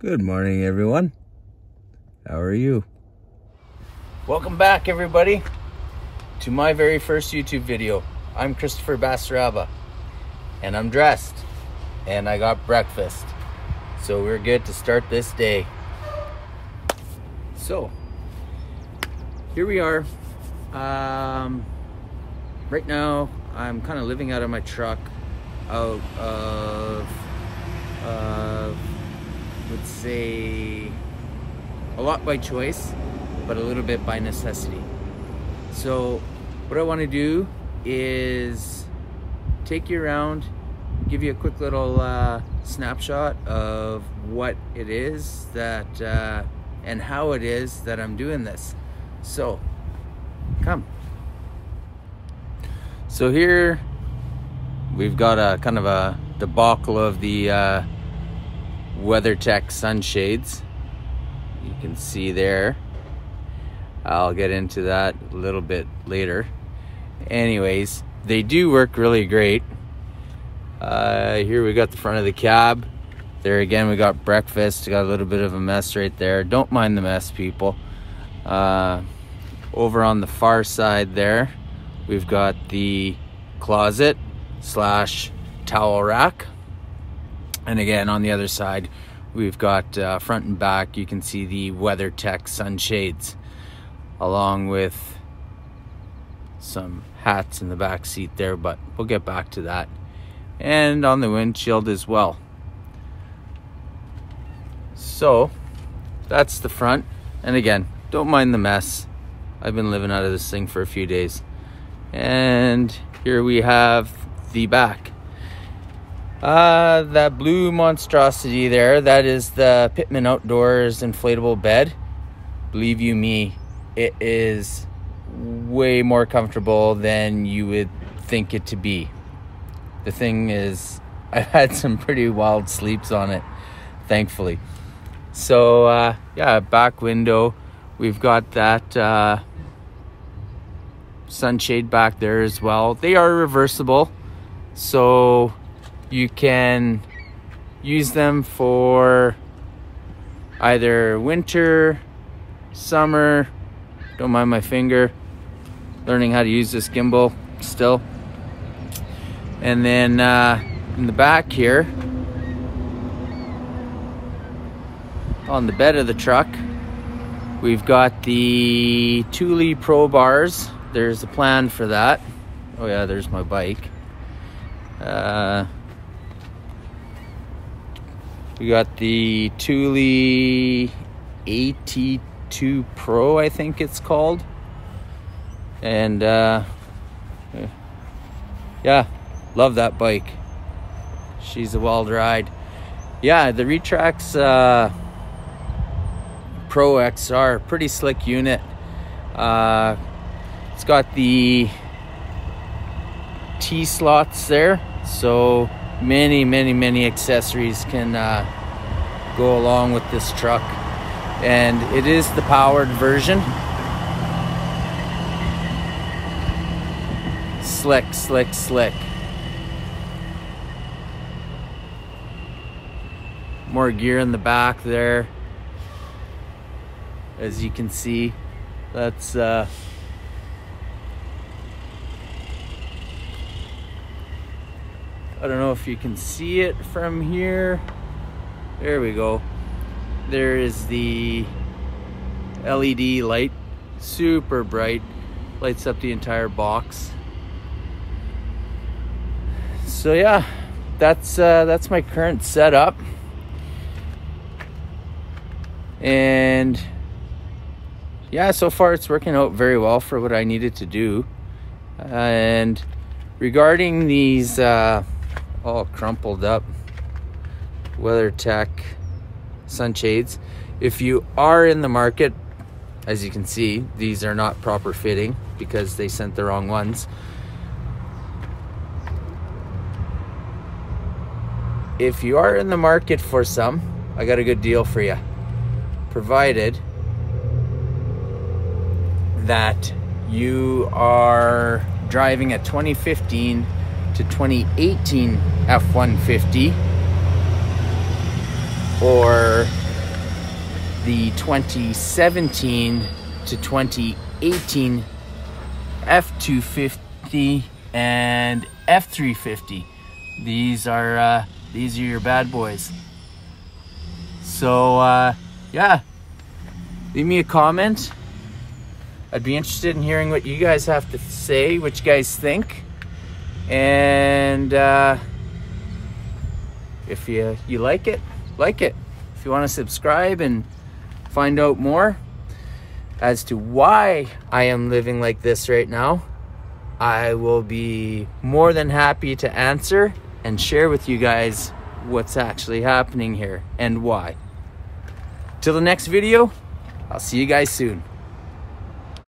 Good morning, everyone. How are you? Welcome back, everybody, to my very first YouTube video. I'm Christopher Basaraba, and I'm dressed, and I got breakfast. So we're good to start this day. So, here we are. Um, right now, I'm kind of living out of my truck, out of, let's say, a lot by choice, but a little bit by necessity. So, what I want to do is take you around, give you a quick little uh, snapshot of what it is that uh, and how it is that I'm doing this. So, come. So here we've got a kind of a debacle of the uh, WeatherTech sunshades. You can see there. I'll get into that a little bit later. Anyways, they do work really great. Uh, here we got the front of the cab. There again, we got breakfast. Got a little bit of a mess right there. Don't mind the mess, people. Uh, over on the far side there, we've got the closet slash towel rack. And again, on the other side, we've got uh, front and back. You can see the WeatherTech sunshades, along with some hats in the back seat there, but we'll get back to that. And on the windshield as well. So that's the front. And again, don't mind the mess. I've been living out of this thing for a few days. And here we have the back. Uh, that blue monstrosity there, that is the Pittman Outdoors inflatable bed. Believe you me, it is way more comfortable than you would think it to be. The thing is, I've had some pretty wild sleeps on it, thankfully. So, uh, yeah, back window, we've got that uh, sunshade back there as well. They are reversible, so you can use them for either winter, summer. Don't mind my finger. Learning how to use this gimbal still. And then uh, in the back here, on the bed of the truck, we've got the Thule Pro bars. There's a plan for that. Oh yeah, there's my bike. Uh, we got the Thule AT2 Pro, I think it's called. And uh, yeah, love that bike. She's a wild ride. Yeah, the Retrax uh, Pro XR, pretty slick unit. Uh, it's got the T slots there, so many, many, many accessories can uh, go along with this truck. And it is the powered version. Slick, slick, slick. More gear in the back there. As you can see, that's uh, I don't know if you can see it from here. There we go. There is the LED light, super bright, lights up the entire box. So yeah, that's uh, that's my current setup, and yeah, so far it's working out very well for what I needed to do. And regarding these. Uh, all crumpled up WeatherTech sunshades. If you are in the market, as you can see, these are not proper fitting because they sent the wrong ones. If you are in the market for some, I got a good deal for you. Provided that you are driving a 2015 to 2018 F-150 or the 2017 to 2018 F250 and F350. These are uh, these are your bad boys. So uh, yeah, leave me a comment. I'd be interested in hearing what you guys have to say, what you guys think, and uh, if you you like it, like it. If you want to subscribe and find out more as to why I am living like this right now, I will be more than happy to answer and share with you guys what's actually happening here and why. Till the next video, I'll see you guys soon.